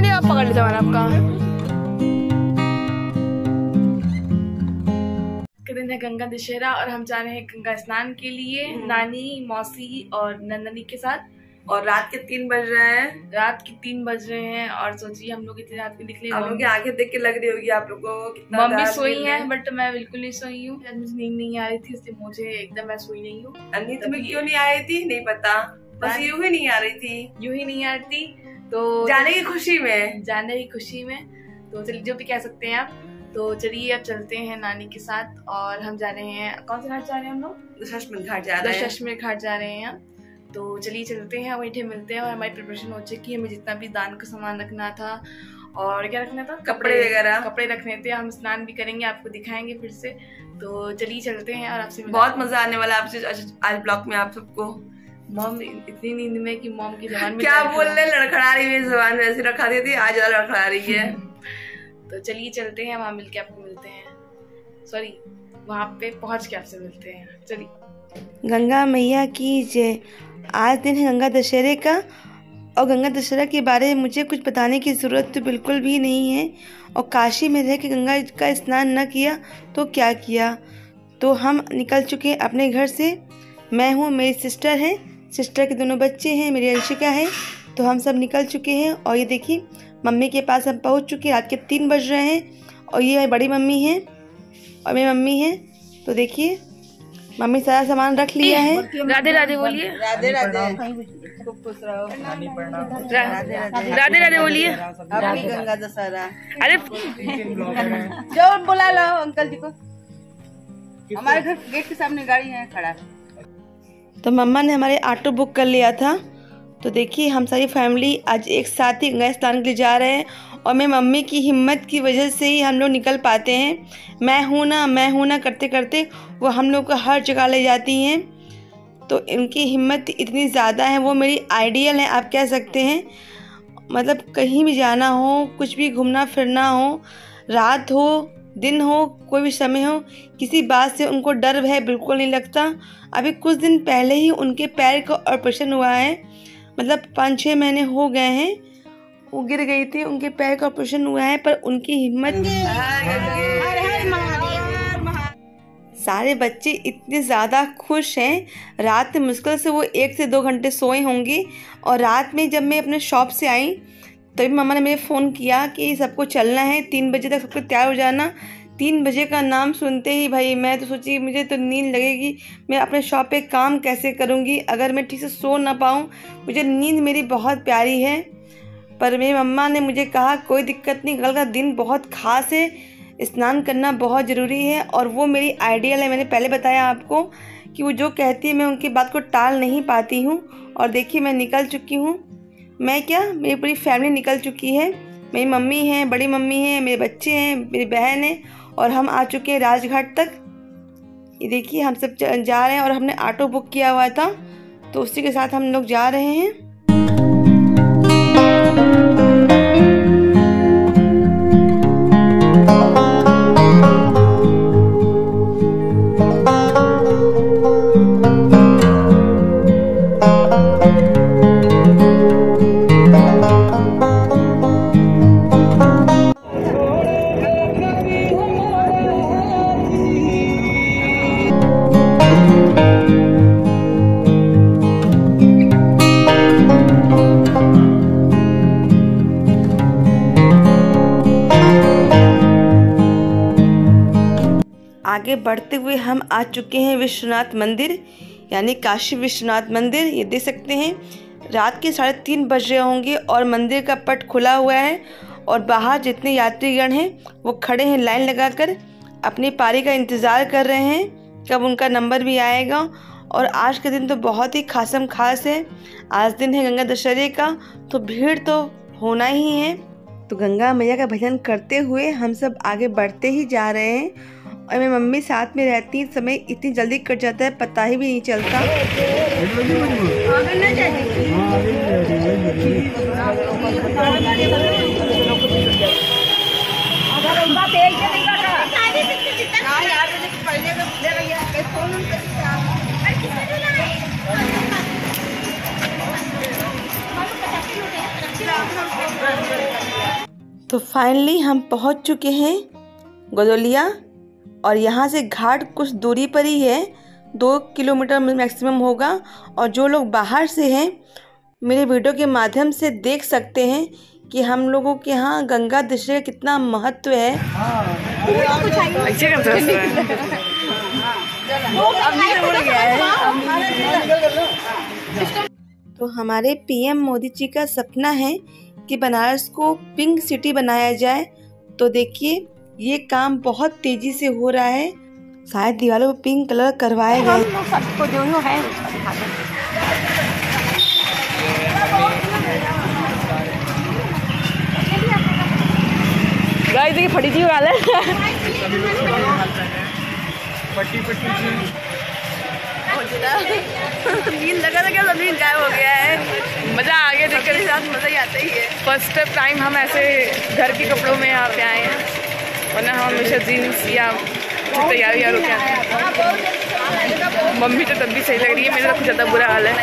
नहीं आप पकड़ मैंने आपका दिन है गंगा दशहरा और हम जा रहे हैं गंगा स्नान के लिए, नानी, मौसी और नंदनी के साथ। और रात के तीन बज रहे हैं। रात के तीन बज रहे हैं और सोचिए हम लोग इतनी रात में निकले आप लोग की आँखें देख के लग रही होगी आप लोगों को मम्मी सोई है बट मैं बिल्कुल नहीं सोई हूँ। मुझे नींद नहीं आ रही थी इसलिए मुझे एकदम मैं सोई नहीं हूँ। अन्नी तुम्हें क्यों नहीं आ रही थी? नहीं पता। बस यूँ ही नहीं आ रही थी। यूँ ही नहीं आ रही थी तो जाने की खुशी में। जाने की खुशी में। तो चलिए जो भी कह सकते हैं आप। तो चलिए अब चलते हैं नानी के साथ और हम जा रहे हैं कौन से घाट जा रहे हैं हम लोग? घाट जा रहे हैं। घाट जा रहे हैं तो चलिए चलते हैं वहीं मिलते हैं और हमारी प्रिपरेशन हो चुकी है। हमें जितना भी दान का सामान रखना था और क्या रखना था? कपड़े वगैरह। कपड़े रखने थे। हम स्नान भी करेंगे आपको दिखाएँगे फिर से। तो चलिए चलते हैं और आपसे बहुत मज़ा आने वाला आपसे आज- ब्लॉग में आप सबको। मॉम इतनी नींद में कि मॉम की जबान में क्या बोल रहे लड़खड़ा रही है जबान वैसे रखा दी थी आज ज़्यादा लड़खड़ा रही है। तो चलिए चलते हैं वहाँ मिलके आपको मिलते हैं। सॉरी वहाँ पे पहुँच के आपसे मिलते हैं। चलिए। गंगा मैया की जय। आज दिन है गंगा दशहरे का और गंगा दशहरा के बारे में मुझे कुछ बताने की ज़रूरत तो बिल्कुल भी नहीं है। और काशी में रह के गंगा का स्नान न किया तो क्या किया? तो हम निकल चुके हैं अपने घर से। मैं हूँ, मेरी सिस्टर है। सिस्टर के दोनों बच्चे हैं, मेरी अंशिका है। तो हम सब निकल चुके हैं और ये देखिए, मम्मी के पास हम पहुँच चुके हैं। रात के तीन बज रहे हैं और ये बड़ी मम्मी है और मेरी मम्मी है। तो देखिए मम्मी सारा सामान रख लिया है। राधे राधे बोलिए। राधे राधे राधे। राधे। बोलिए। गंगा दशहरा। अरे जो बुला लो अंकल जी को। हमारे घर गेट के सामने गाड़ी है खड़ा तो मम्मा ने हमारे ऑटो बुक कर लिया था। तो देखिए हम सारी फैमिली आज एक साथ ही गंगा स्नान के लिए जा रहे हैं और मैं मम्मी की हिम्मत की वजह से ही हम लोग निकल पाते हैं। मैं हूँ ना, मैं हूँ ना करते करते वो हम लोग को हर जगह ले जाती हैं। तो इनकी हिम्मत इतनी ज़्यादा है, वो मेरी आइडियल है, आप कह सकते हैं। मतलब कहीं भी जाना हो, कुछ भी घूमना फिरना हो, रात हो, दिन हो, कोई भी समय हो, किसी बात से उनको डर भय बिल्कुल नहीं लगता। अभी कुछ दिन पहले ही उनके पैर का ऑपरेशन हुआ है। मतलब पाँच छः महीने हो गए हैं। वो गिर गई थी, उनके पैर का ऑपरेशन हुआ है, पर उनकी हिम्मत सारे बच्चे इतने ज़्यादा खुश हैं। रात में मुश्किल से वो एक से दो घंटे सोए होंगे। और रात में जब मैं अपने शॉप से आई, तभी मम्मा ने मुझे फ़ोन किया कि सबको चलना है, तीन बजे तक सबको तैयार हो जाना। तीन बजे का नाम सुनते ही भाई, मैं तो सोची मुझे तो नींद लगेगी, मैं अपने शॉप पे काम कैसे करूँगी? अगर मैं ठीक से सो ना पाऊँ, मुझे नींद मेरी बहुत प्यारी है। पर मेरी मम्मा ने मुझे कहा, कोई दिक्कत नहीं, कल का दिन बहुत ख़ास है, स्नान करना बहुत ज़रूरी है। और वो मेरी आइडियल है, मैंने पहले बताया आपको कि वो जो कहती है, मैं उनकी बात को टाल नहीं पाती हूँ। और देखिए, मैं निकल चुकी हूँ। मैं क्या? मेरी पूरी फैमिली निकल चुकी है। मेरी मम्मी है, बड़ी मम्मी है, मेरे बच्चे हैं, मेरी बहन है, और हम आ चुके हैं राजघाट तक। ये देखिए, हम सब जा रहे हैं और हमने ऑटो बुक किया हुआ था तो उसी के साथ हम लोग जा रहे हैं। आगे बढ़ते हुए हम आ चुके हैं विश्वनाथ मंदिर, यानी काशी विश्वनाथ मंदिर, ये देख सकते हैं। रात के साढ़े तीन बज रहे होंगे और मंदिर का पट खुला हुआ है और बाहर जितने यात्रीगण हैं, वो खड़े हैं लाइन लगाकर, अपनी पारी का इंतज़ार कर रहे हैं, कब उनका नंबर भी आएगा। और आज का दिन तो बहुत ही खासम खास है। आज दिन है गंगा दशहरे का तो भीड़ तो होना ही है। तो गंगा मैया का भजन करते हुए हम सब आगे बढ़ते ही जा रहे हैं। और मेरी मम्मी साथ में रहती समय इतनी जल्दी कट जाता है, पता ही भी नहीं चलता। तो फाइनली हम पहुँच चुके हैं, गदोलिया। और यहाँ से घाट कुछ दूरी पर ही है। दो किलोमीटर मैक्सिमम होगा और जो लोग बाहर से हैं, मेरे वीडियो के माध्यम से देख सकते हैं कि हम लोगों के यहाँ गंगा दशहरा कितना महत्व है। तो हमारे पीएम मोदी जी का सपना है कि बनारस को पिंक सिटी बनाया जाए। तो देखिए ये काम बहुत तेज़ी से हो रहा है। शायद दीवारों को पिंक कलर करवाए गए सबको जो जो है गाइस देखिए फटी जी वाला। है नींद लगा था क्या ज़मीन गायब हो गया है। मज़ा आ गया देखकर। साथ मज़ा ही आता ही है। फ़र्स्ट टाइम हम ऐसे घर के कपड़ों में यहाँ पे आए हैं। वरना हम हमेशा जीन्स या तैयार यार होते हैं मम्मी तो तब भी सही लग रही है, मेरा तो कुछ ज़्यादा बुरा हाल है।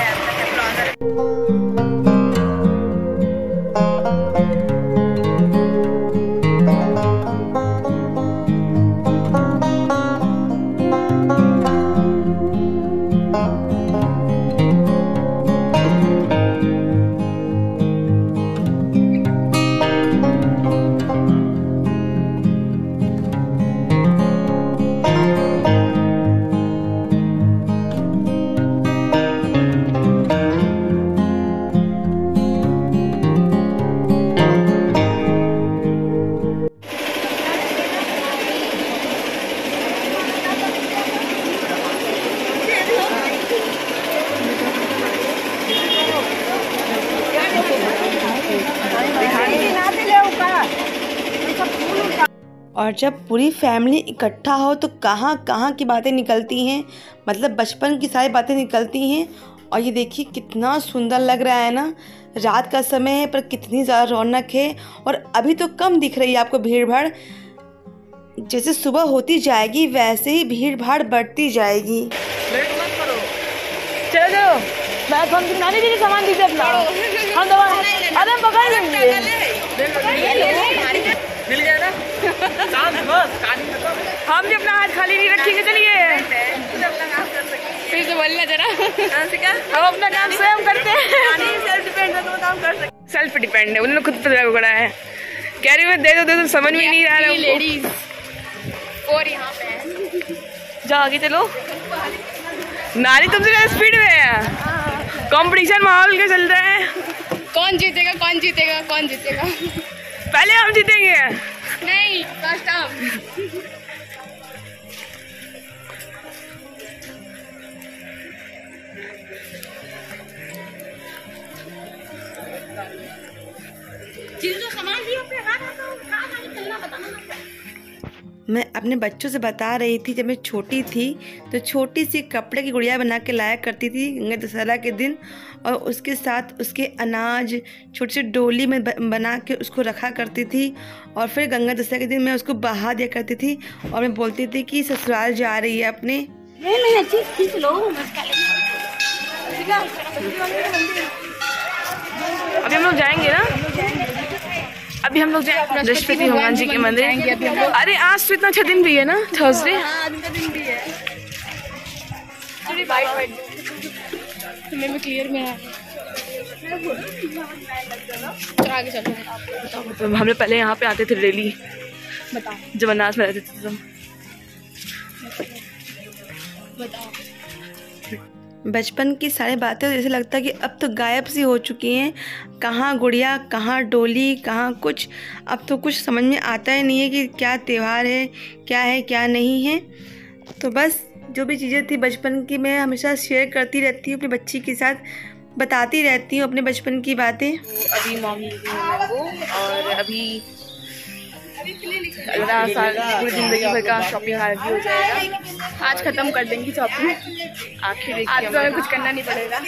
और जब पूरी फैमिली इकट्ठा हो तो कहाँ कहाँ की बातें निकलती हैं? मतलब बचपन की सारी बातें निकलती हैं। और ये देखिए कितना सुंदर लग रहा है ना? रात का समय है पर कितनी ज़्यादा रौनक है और अभी तो कम दिख रही है आपको भीड़ भाड़ जैसे सुबह होती जाएगी वैसे ही भीड़ भाड़ बढ़ती जाएगी। चलो चलो मैं सामान दीजिए अपना। हम दवा अरे पकड़ लेंगे। हम भी अपना हाथ खाली नहीं रखेंगे चलिए। फिर से बोलना जरा। हम अपना काम स्वयं करते हैं। सेल्फ डिपेंड है तो है उन्होंने खुद पे पकड़ा है। कह रही मैं दे दो दे दो समझ में नहीं आ रहा लेडीज़ और यहाँ पे जाओ आगे चलो। नारी तुमसे ज़्यादा स्पीड में है। कंपटीशन माहौल के चल रहा है? कौन जीतेगा कौन जीतेगा कौन जीतेगा? पहले हम जीतेंगे। नहीं फ़र्स्ट हम चीज़ों सामान दिया अपने हाथ था तो कहाँ कहाँ निकलना बताना मैं अपने बच्चों से बता रही थी जब मैं छोटी थी तो छोटी सी कपड़े की गुड़िया बना के लाया करती थी गंगा दशहरा के दिन और उसके साथ उसके अनाज छोटी सी डोली में बना के उसको रखा करती थी और फिर गंगा दशहरा के दिन मैं उसको बहा दिया करती थी और मैं बोलती थी कि ससुराल जा रही है अपने। नहीं नहीं अच्छी खींच लो अभी हम लोग जाएँगे ना? अभी हम लोग बृहस्पति भगवान जी के मंदिर। अरे आज तो इतना अच्छा दिन भी है ना थर्सडे में क्लियर में है। आगे चलो हम लोग पहले यहाँ पे आते थे जब बनारस में रहते थे तब बताओ। बचपन की सारी बातें तो ऐसे लगता है कि अब तो गायब सी हो चुकी हैं। कहाँ गुड़िया, कहाँ डोली, कहाँ कुछ? अब तो कुछ समझ में आता ही नहीं है कि क्या त्यौहार है, क्या है, क्या नहीं है। तो बस, जो भी चीज़ें थी बचपन की, मैं हमेशा शेयर करती रहती हूँ अपनी बच्ची के साथ, बताती रहती हूँ अपने बचपन की बातें। अभी मॉम और अभी अगला साल पूरी ज़िंदगी भर का शॉपिंग आज भी हो जाएगा। आज खत्म कर देंगी शॉपिंग आखिर आज तो हमें कुछ करना नहीं पड़ेगा।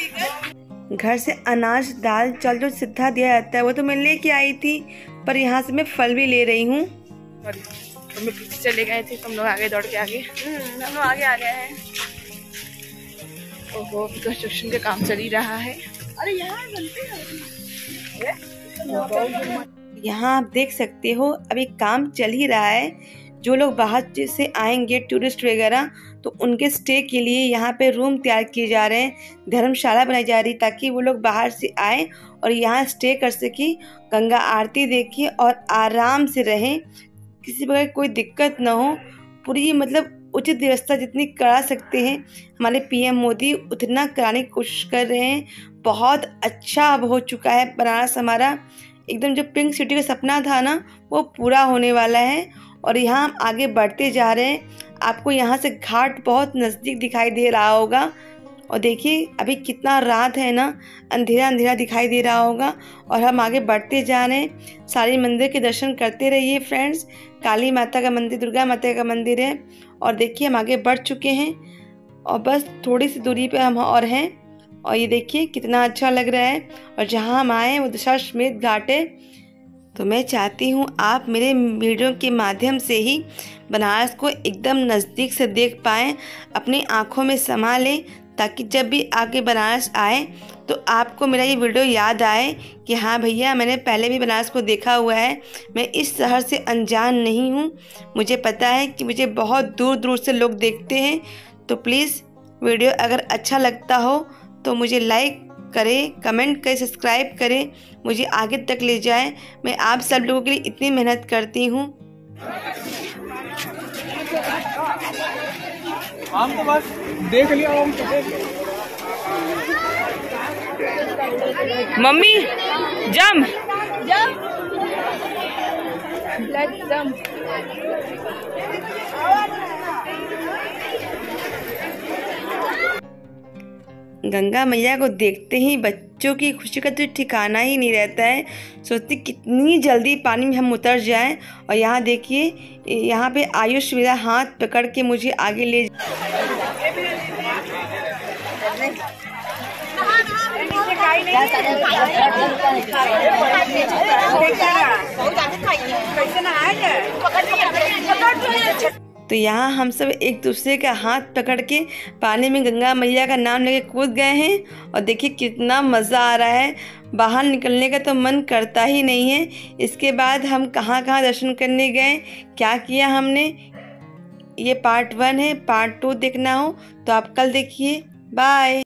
घर से अनाज दाल चावल जो सीधा दिया जाता है वो तो मैं लेके आई थी पर यहाँ से मैं फल भी ले रही हूँ। और पीछे चले गए थे तो हम लोग आगे दौड़ के आगे। हम लोग आगे आ गए हैं। ओहो कंस्ट्रक्शन का काम चल ही रहा है। अरे यहाँ बनते हैं। यहाँ आप देख सकते हो अभी काम चल ही रहा है। जो लोग बाहर से आएँगे टूरिस्ट वगैरह तो उनके स्टे के लिए यहाँ पे रूम तैयार किए जा रहे हैं। धर्मशाला बनाई जा रही ताकि वो लोग बाहर से आए और यहाँ स्टे कर सके। गंगा आरती देखें और आराम से रहें। किसी प्रकार कोई दिक्कत ना हो। पूरी मतलब उचित व्यवस्था जितनी करा सकते हैं। हमारे पीएम मोदी उतना कराने की कोशिश कर रहे हैं। बहुत अच्छा अब हो चुका है बनारस हमारा। एकदम जो पिंक सिटी का सपना था ना, वो पूरा होने वाला है और यहाँ हम आगे बढ़ते जा रहे हैं। आपको यहाँ से घाट बहुत नज़दीक दिखाई दे रहा होगा और देखिए, अभी कितना रात है ना अंधेरा अंधेरा दिखाई दे रहा होगा और हम आगे बढ़ते जा रहे हैं। सारे मंदिर के दर्शन करते रहिए फ्रेंड्स। काली माता का मंदिर, दुर्गा माता का मंदिर है और देखिए हम आगे बढ़ चुके हैं और बस थोड़ी सी दूरी पे हम और हैं। और ये देखिए कितना अच्छा लग रहा है। और जहाँ हम आए वो दशाश्वमेध घाट है। तो मैं चाहती हूँ आप मेरे वीडियो के माध्यम से ही बनारस को एकदम नज़दीक से देख पाएँ, अपनी आँखों में समा लें ताकि जब भी आगे बनारस आए तो आपको मेरा ये वीडियो याद आए कि हाँ भैया, मैंने पहले भी बनारस को देखा हुआ है। मैं इस शहर से अनजान नहीं हूँ। मुझे पता है कि मुझे बहुत दूर दूर से लोग देखते हैं। तो प्लीज़ वीडियो अगर अच्छा लगता हो तो मुझे लाइक करें कमेंट करें सब्सक्राइब करें। मुझे आगे तक ले जाए। मैं आप सब लोगों के लिए इतनी मेहनत करती हूँ। हम तो बस देख लिया हम तो देख मम्मी जम। गंगा मैया को देखते ही बच्चों की खुशी का तो ठिकाना ही नहीं रहता है। सोचती कितनी जल्दी पानी में हम उतर जाएँ और यहाँ देखिए, यहाँ पे आयुष मेरा हाथ पकड़ के मुझे आगे ले तो यहाँ हम सब एक दूसरे का हाथ पकड़ के पानी में गंगा मैया का नाम लेके कूद गए हैं। और देखिए कितना मज़ा आ रहा है। बाहर निकलने का तो मन करता ही नहीं है। इसके बाद हम कहाँ कहाँ दर्शन करने गए? क्या किया हमने? ये पार्ट वन है। पार्ट टू देखना हो तो आप कल देखिए। बाय।